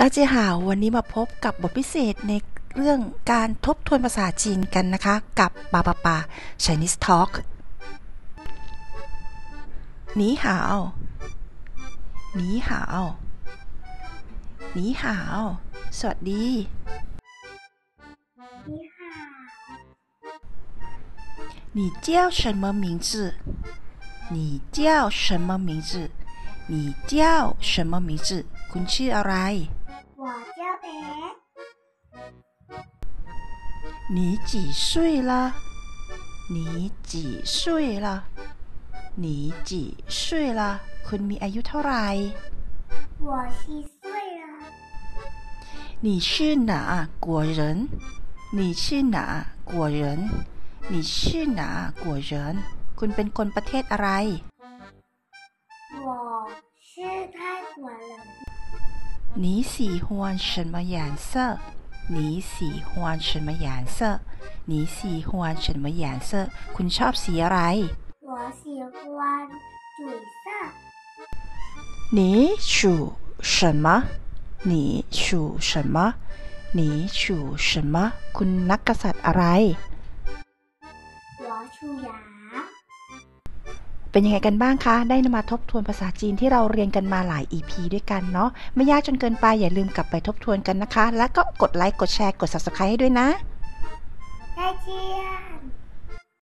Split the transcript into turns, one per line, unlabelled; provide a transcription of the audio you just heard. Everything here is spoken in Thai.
大家好วันนี้มาพบกับบทพิเศษในเรื่องการทบทวนภาษาจีนกันนะคะ กับปาปาปา Chinese Talk หนีหาวหนีหาวหนีหาว สวัสดี
你好，
你叫什么名字？你叫什么名字？你叫什么名字？คุณชื่ออะไร 你几岁了？你几岁了？你几岁了？คุณมีอายุเท่าไหร่
我七岁了，
你是哪国人？你是哪国人？你是哪国人？คุณเป็นคนประเทศอะไร
我是泰国人，
你喜欢什么颜色？ 你喜欢什么颜色？你喜欢什么颜色？คุณชอบสีอะไร
我喜欢橘色，
你属什么？你属什么？你属什么？คุณนักกษัตริย์อะไร
我属羊，
เป็นยังไงกันบ้างคะ ได้นำมาทบทวนภาษาจีนที่เราเรียนกันมาหลาย EP ด้วยกันเนาะ ไม่ยากจนเกินไปอย่าลืมกลับไปทบทวนกันนะคะ แล้วก็กดไลค์ กดแชร์ กด subscribe ให้ด้วยนะ
再见。